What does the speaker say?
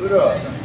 裏。